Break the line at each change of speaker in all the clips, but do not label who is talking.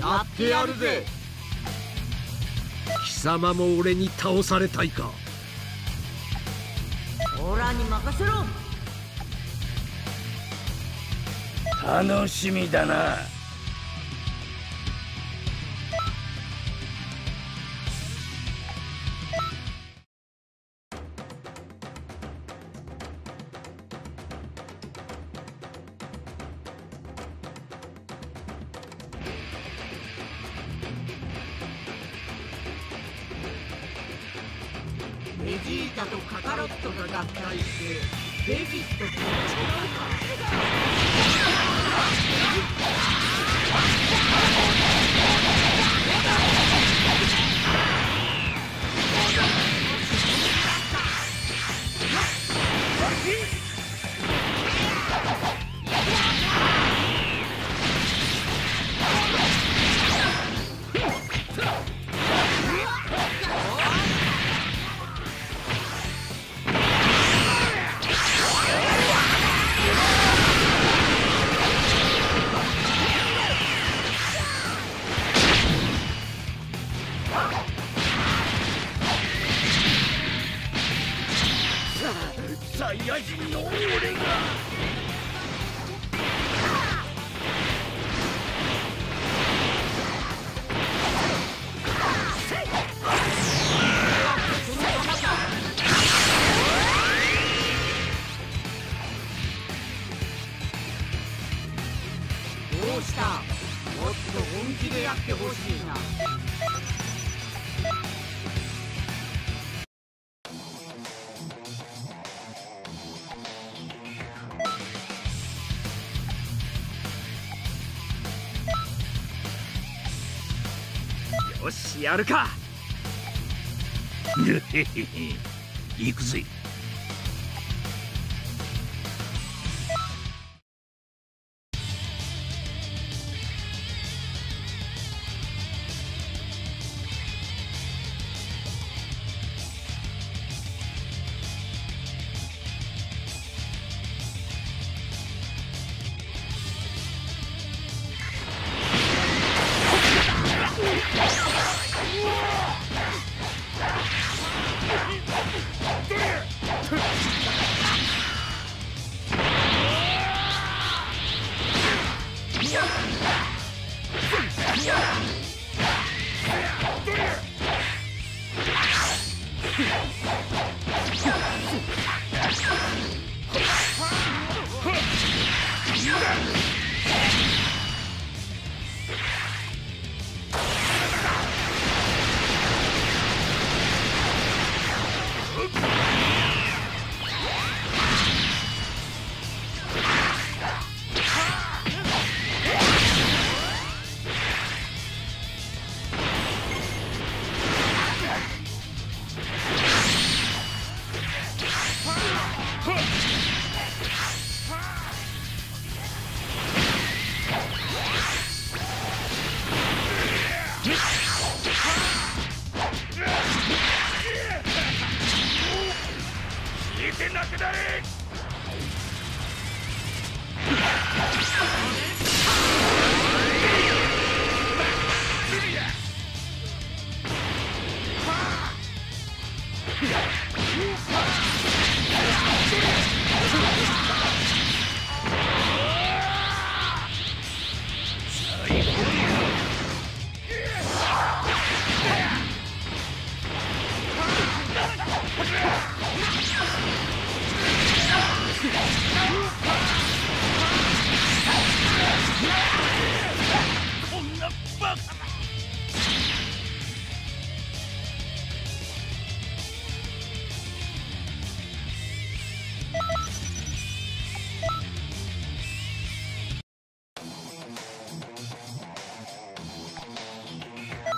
やってやるぜ。
貴様も俺に倒されたいか？
オラに任せろ。
楽しみだな
タとカカロットが合体してベジットと違うか
よしやるか。
行くぜ。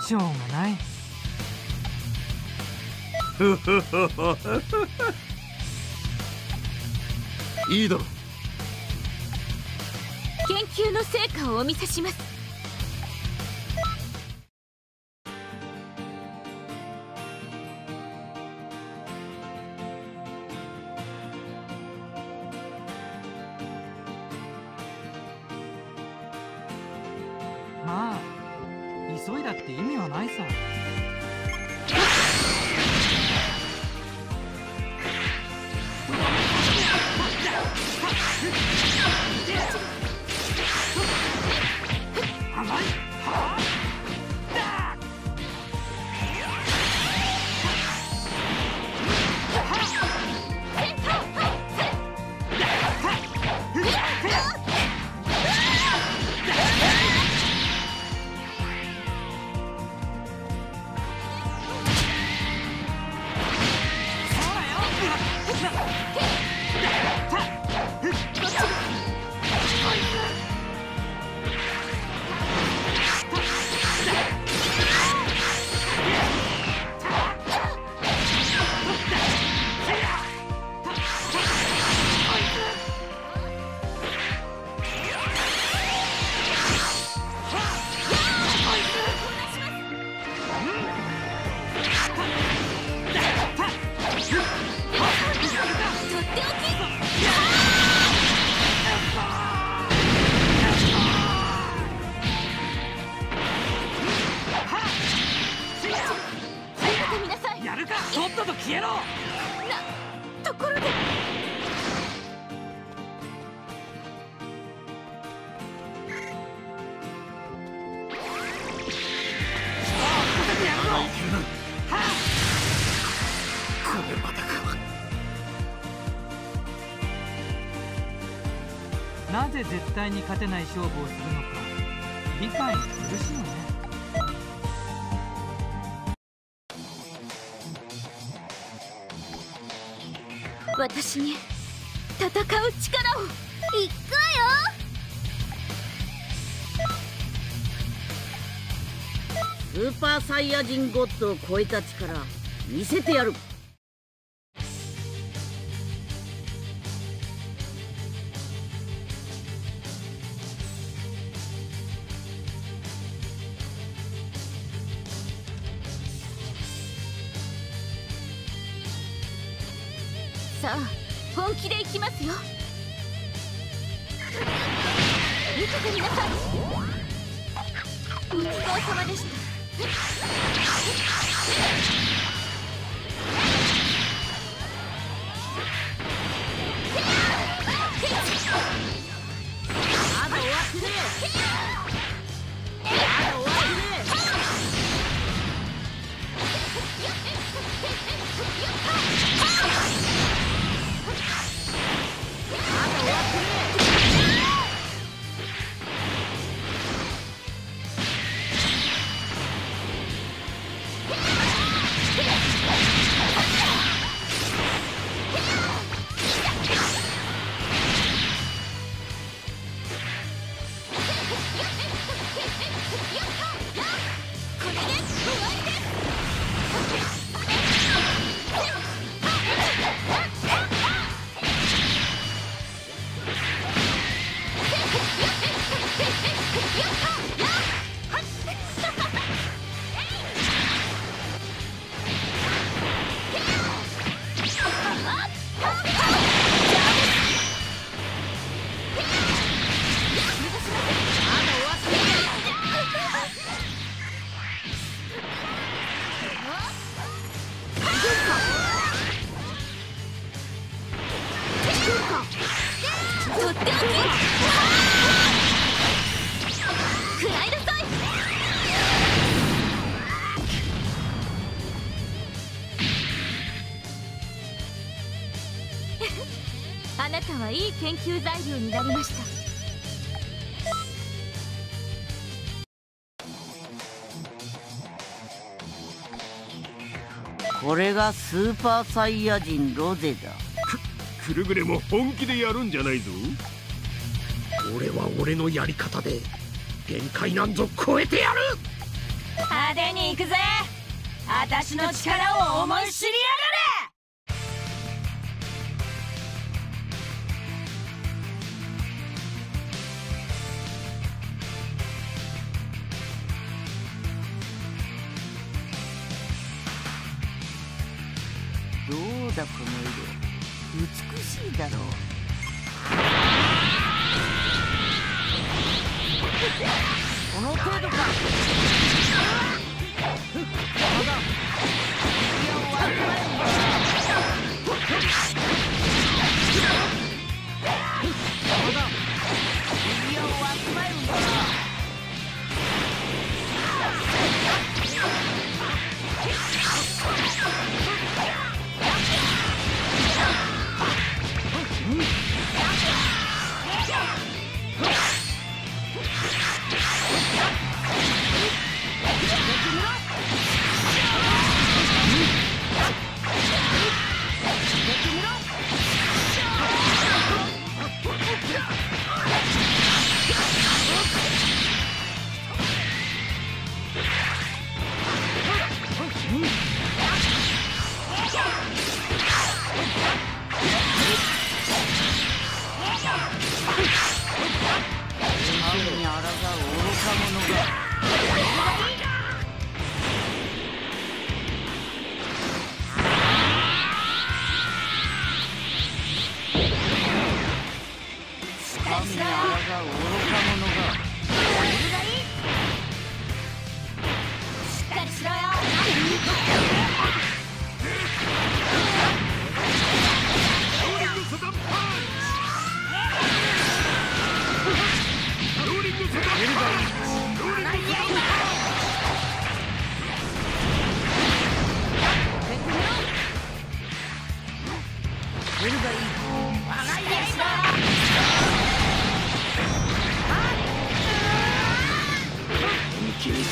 しょうがない。
いいだろ。
研究の成果をお見せします
急いだって意味はないさ。
っとと
ころで。
なぜ絶対に勝てない勝負をするのか理解に苦しいよね
私に戦う力を。いくわよ。
スーパーサイヤ人ゴッドを超えた力見せてやる。
さあ本気でいきますよ。見ててみなさい。ごちそうさまでした。あなたはいい研究材料になりました。
これがスーパーサイヤ人ロゼだ。
くるぐれも本気でやるんじゃないぞ。俺は俺のやり方で限界なんぞ超えてやる。
派手に行くぜ。私の力を思い知りや
だこの色。美しいだろう。この程度か。
まだ。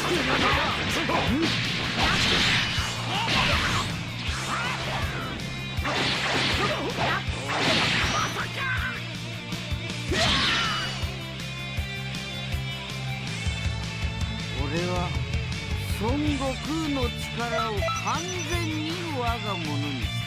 俺は孫悟空の力を完全に我が物にする。